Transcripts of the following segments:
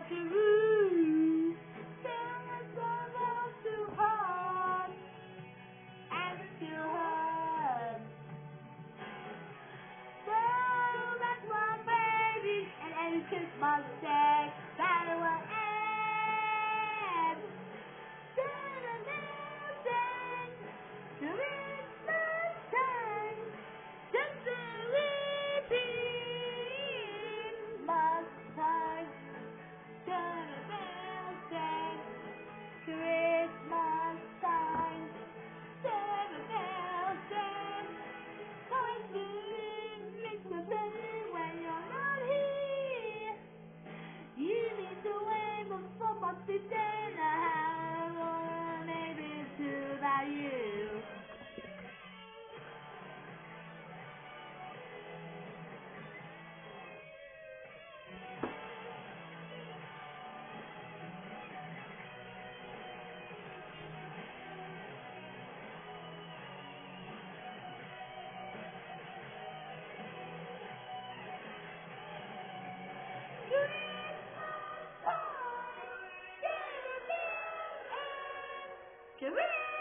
to Tschüss.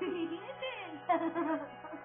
嘿嘿嘿嘿哈哈哈哈哈